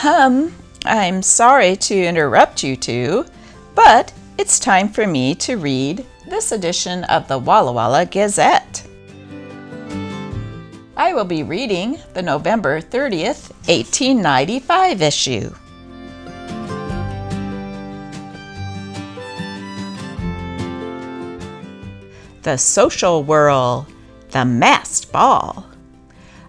Ahem, I'm sorry to interrupt you two, but it's time for me to read this edition of the Walla Walla Gazette. I will be reading the November 30th, 1895 issue. The Social Whirl, the Masked Ball.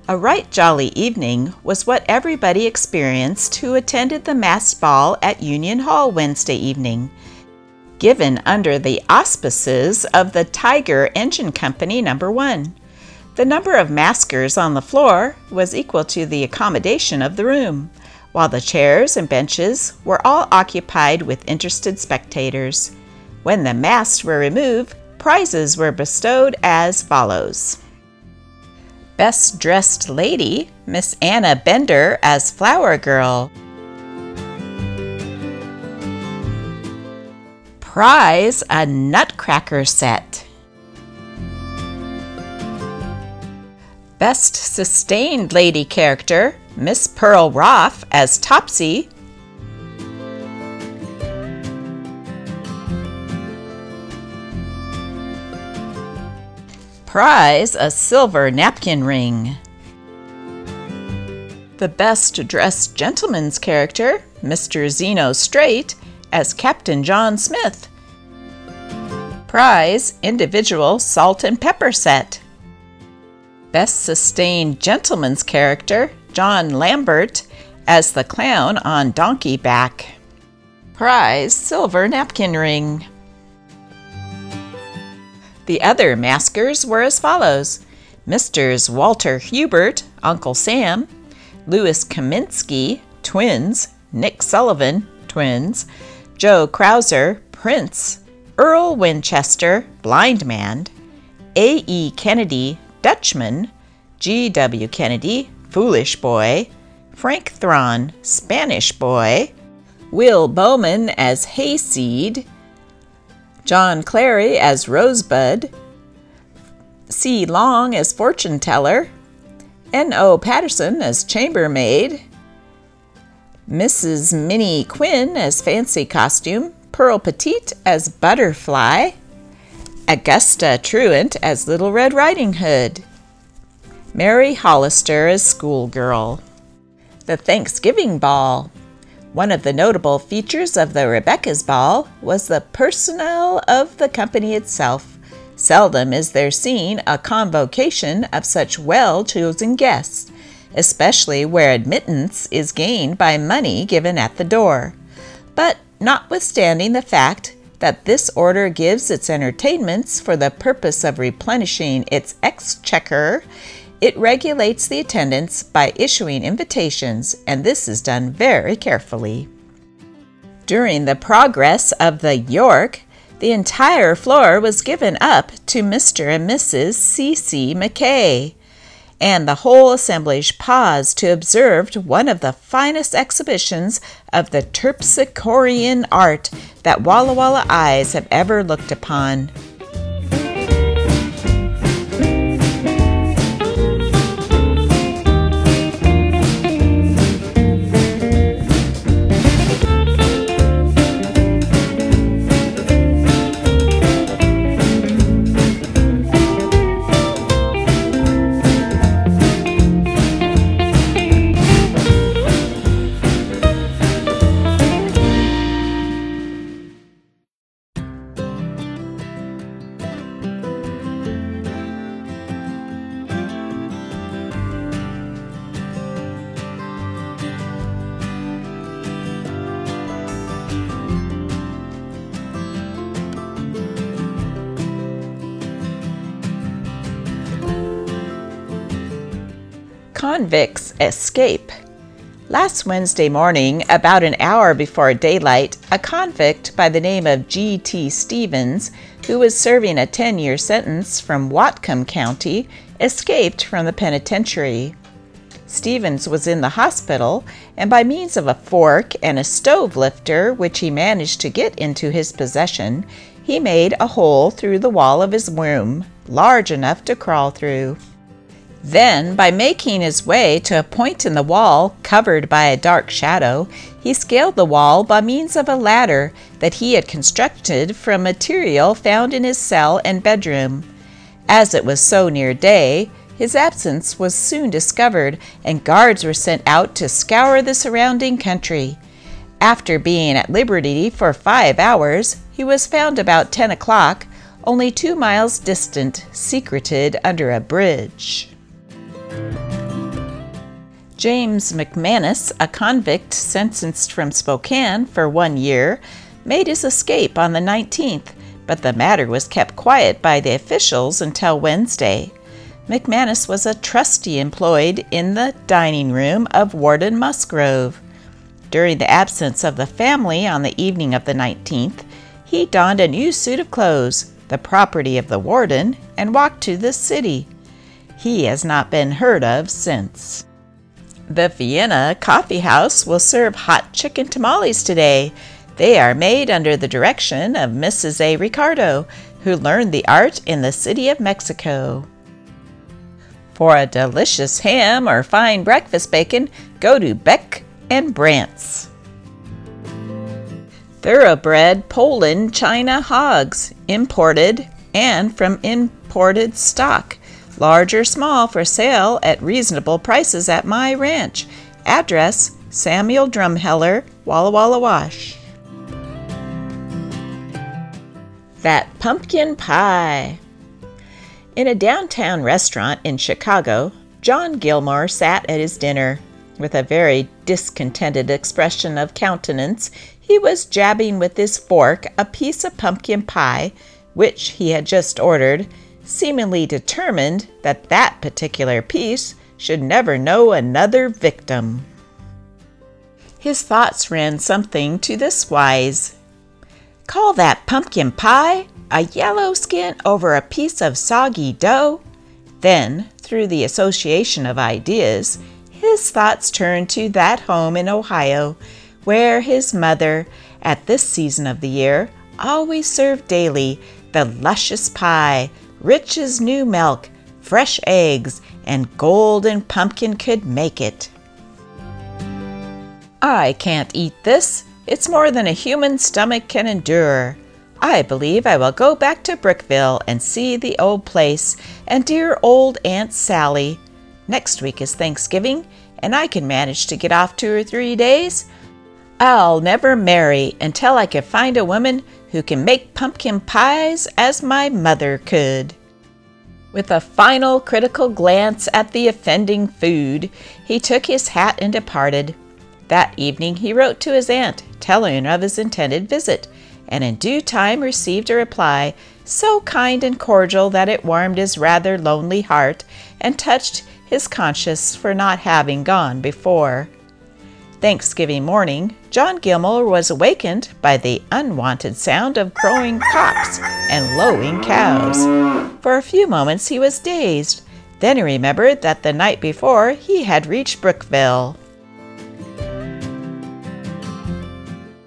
A right jolly evening was what everybody experienced who attended the masked ball at Union Hall Wednesday evening, given under the auspices of the Tiger Engine Company Number 1. The number of maskers on the floor was equal to the accommodation of the room, while the chairs and benches were all occupied with interested spectators. When the masks were removed, prizes were bestowed as follows. Best Dressed Lady, Miss Anna Bender as Flower Girl. Prize a Nutcracker Set. Best Sustained Lady Character, Miss Pearl Roth as Topsy. Prize a silver napkin ring. The best dressed gentleman's character, Mr. Zeno Straight, as Captain John Smith. Prize individual salt and pepper set. Best sustained gentleman's character, John Lambert, as the clown on Donkey Back. Prize silver napkin ring. The other maskers were as follows Misters Walter Hubert, Uncle Sam, Louis Kaminsky, twins, Nick Sullivan, twins, Joe Krauser, Prince, Earl Winchester, blind man, A.E. Kennedy, Dutchman, G.W. Kennedy, foolish boy, Frank Thron, Spanish boy, Will Bowman as Hayseed, John Clary as Rosebud, C. Long as Fortune Teller, N.O. Patterson as Chambermaid, Mrs. Minnie Quinn as Fancy Costume, Pearl Petite as Butterfly, Augusta Truant as Little Red Riding Hood, Mary Hollister as Schoolgirl. The Thanksgiving Ball. One of the notable features of the Rebekah's Ball was the personnel of the company itself. Seldom is there seen a convocation of such well chosen guests, especially where admittance is gained by money given at the door. But notwithstanding the fact that this order gives its entertainments for the purpose of replenishing its exchequer, it regulates the attendance by issuing invitations, and this is done very carefully. During the progress of the York, the entire floor was given up to Mr. and Mrs. C. C. Mackay, and the whole assemblage paused to observe one of the finest exhibitions of the terpsichorean art that Walla Walla eyes have ever looked upon. Convicts escape. Last Wednesday morning, about an hour before daylight, a convict by the name of G.T. Stevens, who was serving a 10 year sentence from Whatcom County, escaped from the penitentiary. Stevens was in the hospital, and by means of a fork and a stove lifter, which he managed to get into his possession, he made a hole through the wall of his room, large enough to crawl through. Then, by making his way to a point in the wall covered by a dark shadow, he scaled the wall by means of a ladder that he had constructed from material found in his cell and bedroom. As it was so near day, his absence was soon discovered, and guards were sent out to scour the surrounding country. After being at liberty for five hours, he was found about ten o'clock, only two miles distant, secreted under a bridge. James McManus, a convict sentenced from Spokane for one year, made his escape on the 19th, but the matter was kept quiet by the officials until Wednesday. McManus was a trustee employed in the dining room of Warden Musgrove. During the absence of the family on the evening of the 19th, he donned a new suit of clothes, the property of the warden, and walked to the city. He has not been heard of since. The Vienna Coffee House will serve hot chicken tamales today. They are made under the direction of Mrs. A. Ricardo, who learned the art in the city of Mexico. For a delicious ham or fine breakfast bacon, go to Beck and Brandt's. Thoroughbred Poland China hogs, imported and from imported stock large or small, for sale at reasonable prices at my ranch. Address Samuel Drumheller, Walla Walla Wash. That Pumpkin Pie. In a downtown restaurant in Chicago, John Gilmore sat at his dinner. With a very discontented expression of countenance, he was jabbing with his fork a piece of pumpkin pie, which he had just ordered, seemingly determined that that particular piece should never know another victim. His thoughts ran something to this wise Call that pumpkin pie a yellow skin over a piece of soggy dough? Then, through the association of ideas, his thoughts turned to that home in Ohio where his mother, at this season of the year, always served daily the luscious pie rich as new milk, fresh eggs, and golden pumpkin could make it. I can't eat this. It's more than a human stomach can endure. I believe I will go back to Brookville and see the old place and dear old Aunt Sally. Next week is Thanksgiving, and I can manage to get off two or three days. I'll never marry until I can find a woman who can make pumpkin pies as my mother could. With a final critical glance at the offending food, he took his hat and departed. That evening he wrote to his aunt, telling of his intended visit, and in due time received a reply so kind and cordial that it warmed his rather lonely heart and touched his conscience for not having gone before. Thanksgiving morning, John Gilmore was awakened by the unwanted sound of crowing cocks and lowing cows. For a few moments he was dazed. Then he remembered that the night before he had reached Brookville.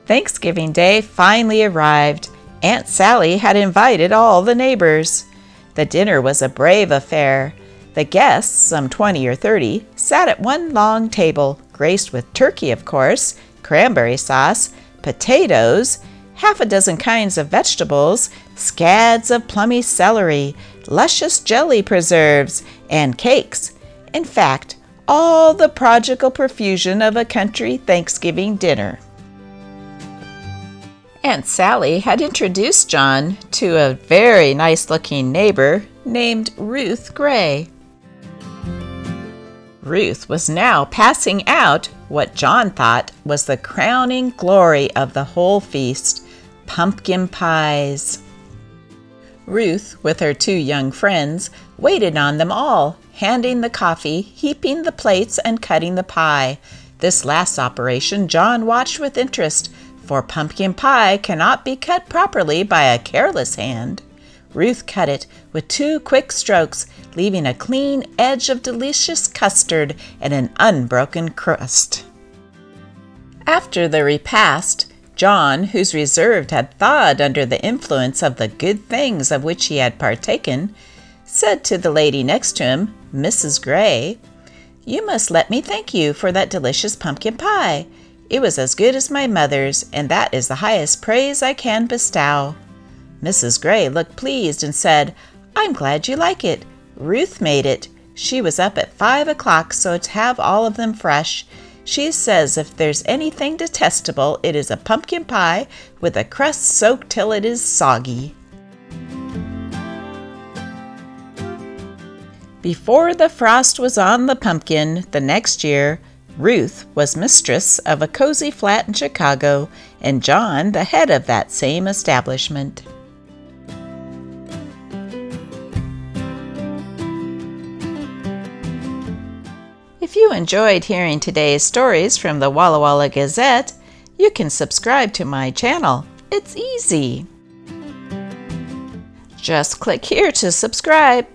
Thanksgiving Day finally arrived. Aunt Sally had invited all the neighbors. The dinner was a brave affair. The guests, some twenty or thirty, sat at one long table, graced with turkey, of course, cranberry sauce, potatoes, half a dozen kinds of vegetables, scads of plummy celery, luscious jelly preserves, and cakes. In fact, all the prodigal profusion of a country Thanksgiving dinner. Aunt Sally had introduced John to a very nice looking neighbor named Ruth Gray. Ruth was now passing out what John thought was the crowning glory of the whole feast pumpkin pies. Ruth, with her two young friends, waited on them all, handing the coffee, heaping the plates, and cutting the pie. This last operation John watched with interest, for pumpkin pie cannot be cut properly by a careless hand. Ruth cut it with two quick strokes, leaving a clean edge of delicious custard and an unbroken crust. After the repast, John, whose reserve had thawed under the influence of the good things of which he had partaken, said to the lady next to him, Mrs. Gray, You must let me thank you for that delicious pumpkin pie. It was as good as my mother's, and that is the highest praise I can bestow. Mrs. Gray looked pleased and said, I'm glad you like it. Ruth made it. She was up at five o'clock so to have all of them fresh. She says if there's anything detestable, it is a pumpkin pie with a crust soaked till it is soggy. Before the frost was on the pumpkin the next year, Ruth was mistress of a cozy flat in Chicago, and John the head of that same establishment. You enjoyed hearing today's stories from the Walla Walla Gazette, you can subscribe to my channel. It's easy. Just click here to subscribe.